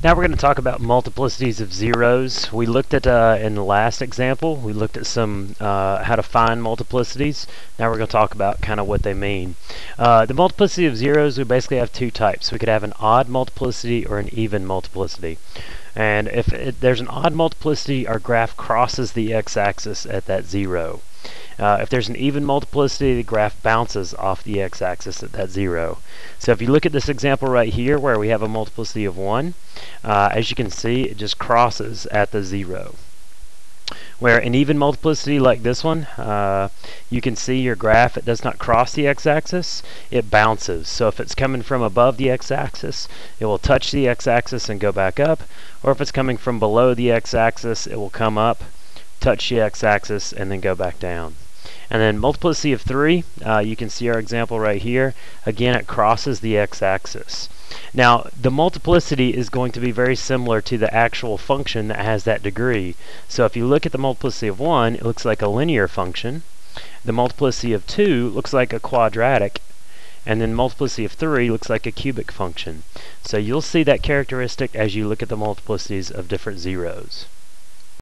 Now we're going to talk about multiplicities of zeros. We looked at, uh, in the last example, we looked at some, uh, how to find multiplicities. Now we're going to talk about kind of what they mean. Uh, the multiplicity of zeros, we basically have two types. We could have an odd multiplicity or an even multiplicity. And if it, there's an odd multiplicity, our graph crosses the x-axis at that zero. Uh, if there's an even multiplicity, the graph bounces off the x-axis at that zero. So if you look at this example right here where we have a multiplicity of 1, uh, as you can see, it just crosses at the zero. Where an even multiplicity like this one, uh, you can see your graph, it does not cross the x-axis, it bounces. So if it's coming from above the x-axis, it will touch the x-axis and go back up, or if it's coming from below the x-axis, it will come up, touch the x-axis, and then go back down. And then multiplicity of 3, uh, you can see our example right here. Again, it crosses the x-axis. Now, the multiplicity is going to be very similar to the actual function that has that degree. So if you look at the multiplicity of 1, it looks like a linear function. The multiplicity of 2 looks like a quadratic. And then multiplicity of 3 looks like a cubic function. So you'll see that characteristic as you look at the multiplicities of different zeros.